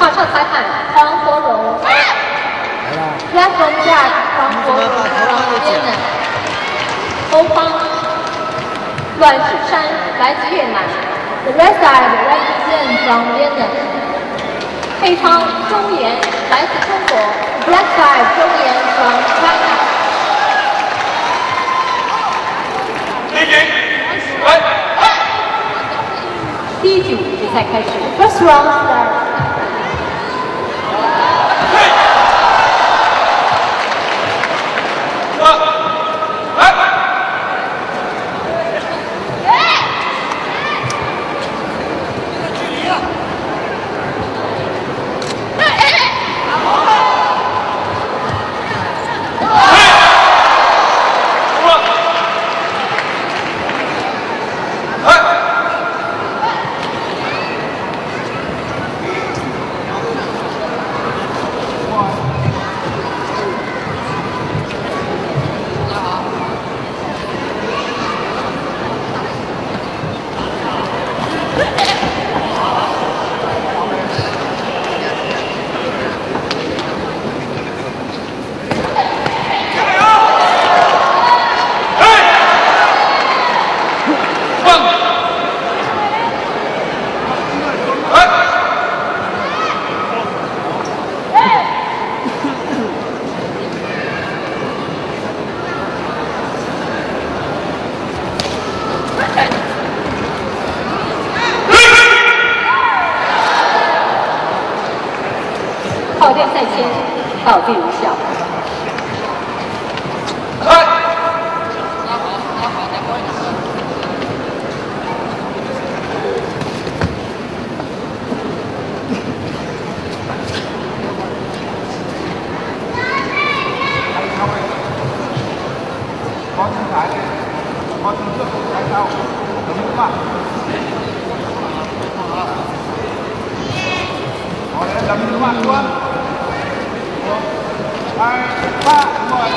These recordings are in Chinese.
场上裁判黄国荣，Left from Jack 黄国荣后方阮世山来自越南，The red side represent from Vietnam，黑方周岩来自中国，Black side 周岩 from China。第一局，来，第一局比赛开始，First round start。号电在先，倒地无效。có chân hai ba mời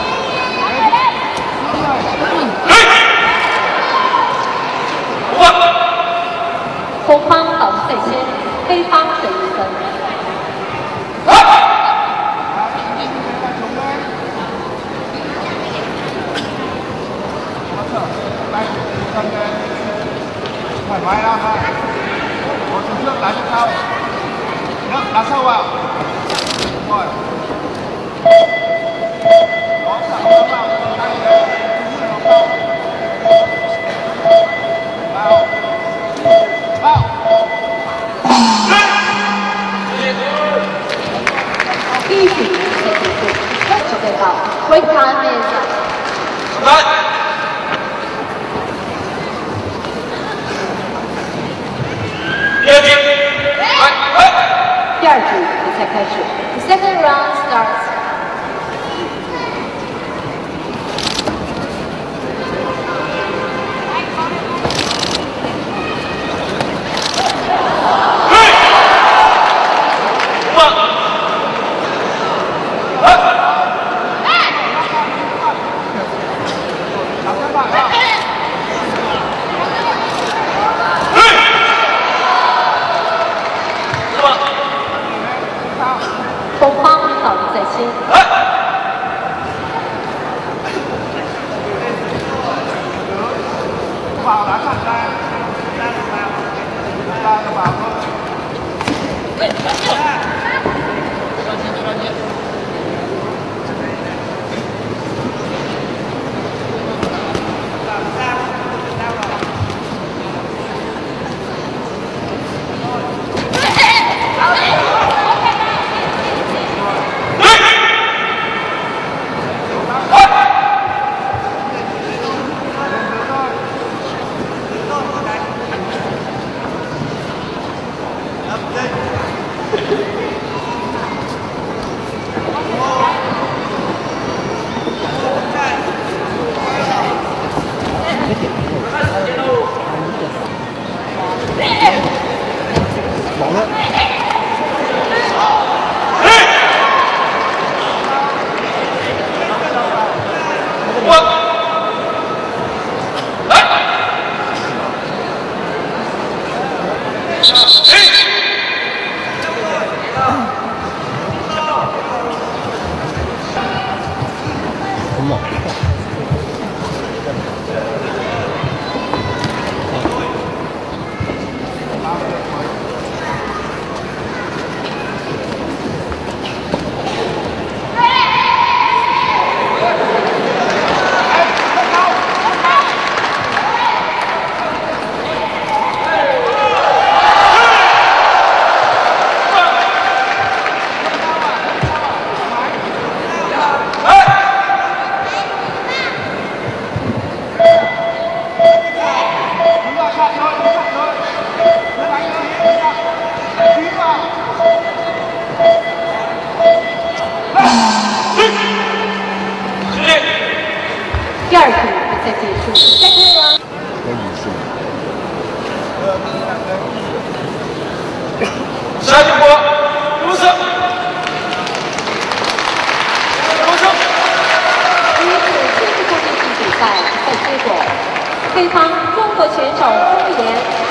Đúng rồi. 红方倒地在先，黑方得一分。 thoải mái ra ha có chân trước đá chân sau nhấc đá sâu vào Đúng rồi 报，Break time is 来。第二局，来，来。第二局比赛开始，The second round starts。bỏ 再见了。第一次比赛比赛结果，对方中国选手朱岩二比零。